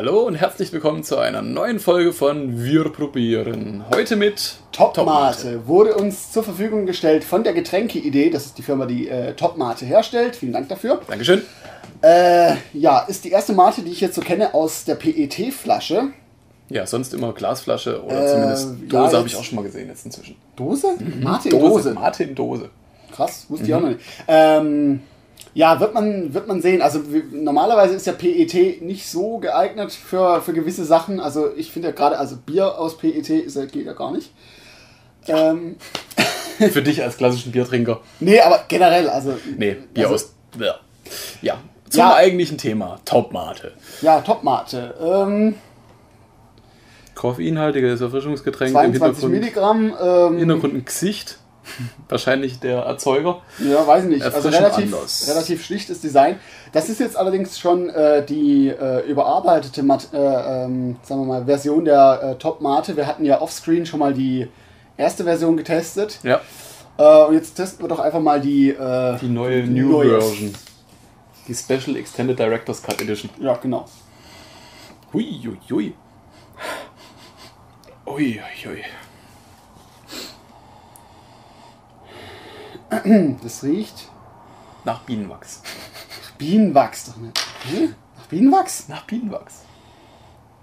Hallo und herzlich willkommen zu einer neuen Folge von Wir probieren. Heute mit Topmate wurde uns zur Verfügung gestellt von der Getränkeidee. Das ist die Firma, die äh, Topmate herstellt. Vielen Dank dafür. Dankeschön. Äh, ja, ist die erste Mate, die ich jetzt so kenne, aus der PET-Flasche. Ja, sonst immer Glasflasche oder Äh, zumindest ja, Dose habe jetzt- ich auch schon mal gesehen jetzt inzwischen. Dose? Mate in Dose. Dose. Mate in Dose. Krass, wusste ich auch noch nicht. Ähm, ja, wird man, wird man sehen. Also wie- normalerweise ist ja PET nicht so geeignet für, für gewisse Sachen. Also ich finde ja gerade, also Bier aus PET ist, ja- geht ja gar nicht. Ähm, Für dich als klassischen Biertrinker. nee, aber generell, also. Nee, Bier also, aus. Ja. ja. Zum Ja. eigentlichen Thema. Topmate. Ja, Topmate. Ähm, Koffeinhaltiges Erfrischungsgetränk im 22 Hintergrund. Milligramm. Ähm, Hintergrund ein Gesicht. Wahrscheinlich der Erzeuger. Ja, weiß ich nicht. Also relativ, anders. relativ schlichtes Design. Das ist jetzt allerdings schon äh, die äh, überarbeitete Mat äh, ähm, sagen wir mal, Version der äh, Top Mate. Wir hatten ja offscreen schon mal die erste Version getestet. Ja. Äh, und jetzt testen wir doch einfach mal die, äh, Die neue die New neue. Version. Die Special Extended Director's Cut Edition. Ja, genau. Hui, hui, hui. Ui, ui, ui. Das riecht Nach Bienenwachs. Bienenwachs doch nicht. Hm? Nach Bienenwachs? Nach Bienenwachs.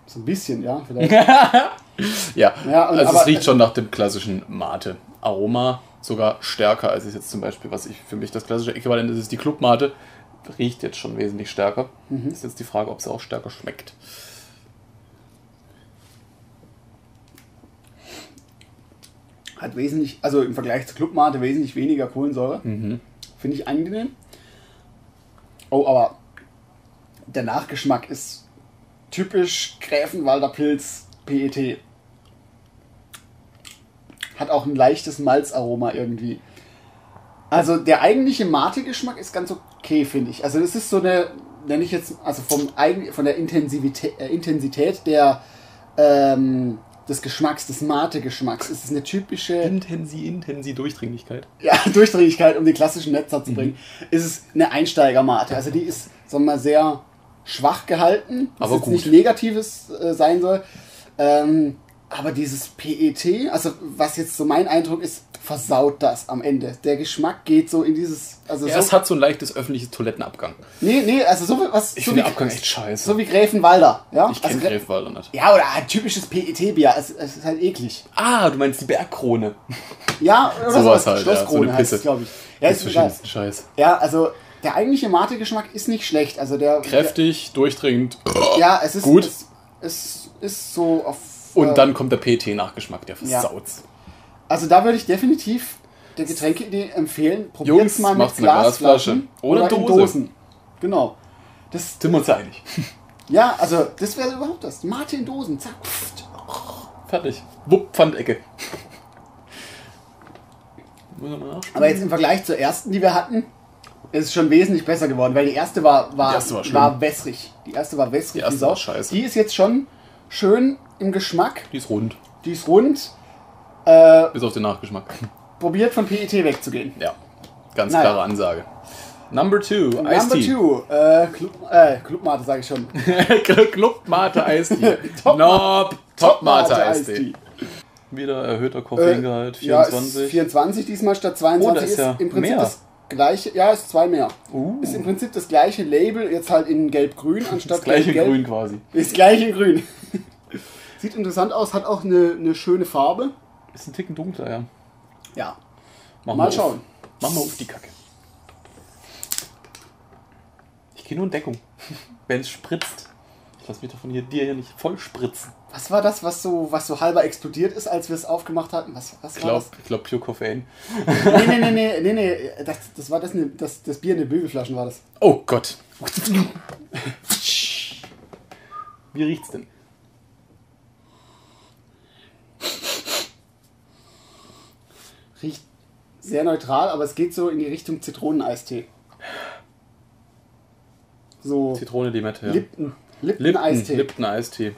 So ein bisschen, ja, vielleicht. Ja, Ja, und also aber- es riecht schon nach dem klassischen Mate. Aroma sogar stärker als es jetzt zum Beispiel, was ich für mich das klassische Äquivalent ist, ist die Clubmate. Riecht jetzt schon wesentlich stärker. Ist jetzt die Frage, ob sie auch stärker schmeckt. Hat wesentlich, also im Vergleich zur Clubmate wesentlich weniger Kohlensäure. Finde ich angenehm. Oh, aber der Nachgeschmack ist typisch Gräfenwalder Pilz PET. Hat auch ein leichtes Malzaroma irgendwie. Also der eigentliche Mate-Geschmack ist ganz okay, finde ich. Also das ist so eine, nenne ich jetzt, also vom eigen, von der Intensivität, äh, Intensität der, ähm, des Geschmacks, des Mate-Geschmacks, ist es eine typische Intensi, Intensi Durchdringlichkeit. ja, Durchdringlichkeit, um die klassischen Netzer Mhm. zu bringen, ist es eine Einsteigermate. Also die ist, sagen wir mal, sehr schwach gehalten, was Aber jetzt gut. nicht Negatives äh, sein soll. Ähm, aber dieses PET, also was jetzt so mein Eindruck ist, versaut das am Ende. Der Geschmack geht so in dieses, also Ja, es so, hat so ein leichtes öffentliches Toilettenabgang. nee, nee, also so wie- was, Ich so finde Abgang echt scheiße. so wie Gräfenwalder, ja. ich kenne also, Grä- Gräfwalder nicht. Ja, oder ein typisches PET-Bier, es, es ist halt eklig. Ah, du meinst die Bergkrone. Ja, oder Sowas sowas, halt, ja, Schlosskrone so eine heißt es, glaube ich. Ja, Das ist verschiedensten Scheiß. Ja, also der eigentliche Mate-Geschmack ist nicht schlecht. Also der, Kräftig, durchdringend. Der, ja, es ist Gut. Es, es ist so auf. Und äh, dann kommt der PT-Nachgeschmack, der Ja. Also da würde ich definitiv der Getränkeidee empfehlen. Probiert mal mit Glasflaschen Glasflasche oder in Dose. Dosen. Genau. Das, Sind wir uns einig? ja, also das wäre überhaupt das. Mate in Dosen. Zack. Pft. Fertig. Wupp, Pfandecke. Aber jetzt im Vergleich zur ersten, die wir hatten, ist es schon wesentlich besser geworden, weil die erste war, war, Die erste war war wässrig. Die erste war wässrig. Die erste war scheiße. Die ist jetzt schon schön im Geschmack. Die ist rund. Die ist rund. Äh, Bis auf den Nachgeschmack. probiert von PET wegzugehen. Ja. Ganz Naja. klare Ansage. Number two, Number Eistee. two, äh, Club, äh, Clubmate sage ich schon. Club Mate Eistee. Top- Nope. Top Mate Mate Eistee. Wieder erhöhter Äh, Koffeingehalt, Ja, 24. ist 24 diesmal statt 22 Oh, ist ist, ja im Prinzip mehr. das gleiche, ja, ist zwei mehr. Uh. Ist im Prinzip das gleiche Label, jetzt halt in gelb-grün anstatt das gleiche gelb-gelb. Grün quasi. Ist gleich in grün. Sieht interessant aus, hat auch eine, eine schöne Farbe. Ist ein Ticken dunkler, ja. Ja, Mach mal auf. schauen. Mach mal auf die Kacke. Ich gehe nur in Deckung. Wenn es spritzt. Ich lass mich doch von hier, dir hier nicht voll spritzen. Was war das, was so, was so halber explodiert ist, als wir es aufgemacht hatten? Was, was Ich war glaube, ich glaub, Pure Koffein. das? Nee, nee, nee, nee, nee, nee. Das, das war das, ne- das, das Bier in den Bügelflaschen war das. Oh Gott. Wie riecht's denn? Riecht sehr neutral, aber es geht so in die Richtung Zitroneneistee. So Zitrone, Limette, ja. Lipton. Lipton, Lipton, Eistee. Lipton Eistee.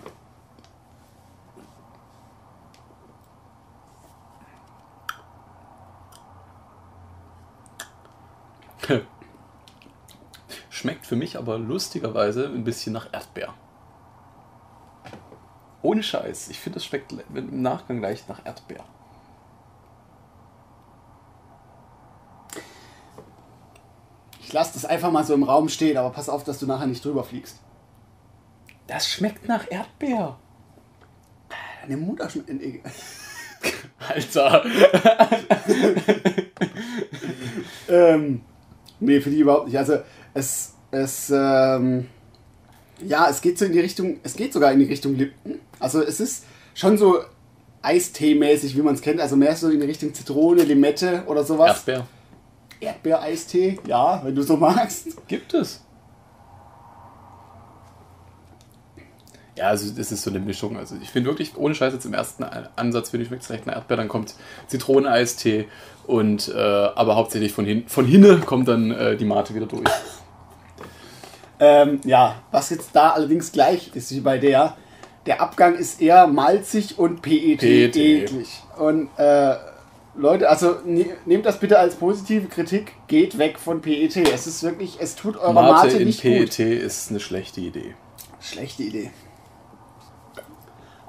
Schmeckt für mich aber lustigerweise ein bisschen nach Erdbeer. Ohne Scheiß. Ich finde, das schmeckt im Nachgang leicht nach Erdbeer. Ich lasse das einfach mal so im Raum stehen, aber pass auf, dass du nachher nicht drüber fliegst. Das schmeckt nach Erdbeer. Deine Mutter schmeckt. Alter. Ähm, nee, finde ich überhaupt nicht. Also es, es, ähm, ja, es geht so in die Richtung, es geht sogar in die Richtung Lipton. Also es ist schon so Eistee-mäßig, wie man es kennt. Also mehr so in die Richtung Zitrone, Limette oder sowas. Erdbeer. Erdbeereistee, ja, wenn du so magst. Gibt es. Ja, also das ist so eine Mischung. Also ich finde wirklich, ohne Scheiß jetzt im ersten Ansatz, finde ich, schmeckt es recht nach Erdbeer. Dann kommt Zitroneneistee und äh, aber hauptsächlich von, hin, von hinne kommt dann äh, die Mate wieder durch. Ähm, ja, was jetzt da allerdings gleich ist wie bei der, der Abgang ist eher malzig und PET, PET. eklig. Und äh, Leute, also ne, nehmt das bitte als positive Kritik, geht weg von PET. Es ist wirklich, es tut eurer Mate, Mate in nicht PET gut. ist eine schlechte Idee. Schlechte Idee.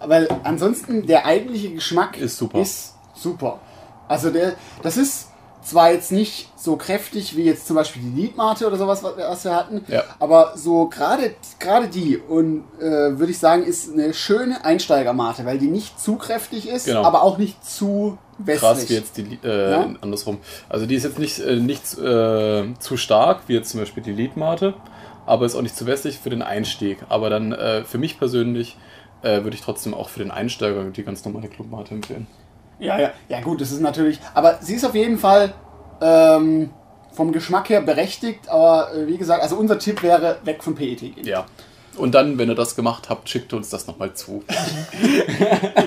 Weil ansonsten der eigentliche Geschmack Ist super. Ist super. Also der, das ist zwar jetzt nicht so kräftig wie jetzt zum Beispiel die Liedmate oder sowas, was wir- hatten, Ja. aber so gerade gerade die und äh, würde ich sagen, ist eine schöne Einsteigermate, weil die nicht zu kräftig ist, Genau. aber auch nicht zu wässrig. Krass wie jetzt die, äh, Ja. andersrum. Also die ist jetzt nicht, äh, nicht äh, zu stark, wie jetzt zum Beispiel die Liedmate, aber ist auch nicht zu wässrig für den Einstieg. Aber dann äh, für mich persönlich äh, würde ich trotzdem auch für den Einsteiger die ganz normale Clubmate empfehlen. Ja, ja, ja gut, das ist natürlich, aber sie ist auf jeden Fall ähm, vom Geschmack her berechtigt, aber äh, wie gesagt, also unser Tipp wäre weg von PET. Ja. Und dann, wenn ihr das gemacht habt, schickt uns das nochmal zu.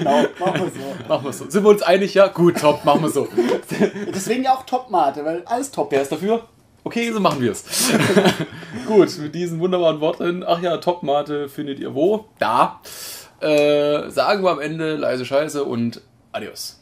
Genau, machen wir so. machen wir so. Sind wir uns einig? Ja? Gut, top, machen wir so. Deswegen ja auch Top-Mate, weil alles top. Wer ist dafür? Okay, so machen wir es. Gut, mit diesen wunderbaren Worten. Ach ja, Topmate findet ihr wo? Da. Äh, sagen wir am Ende leise Scheiße und adios.